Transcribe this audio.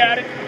got it.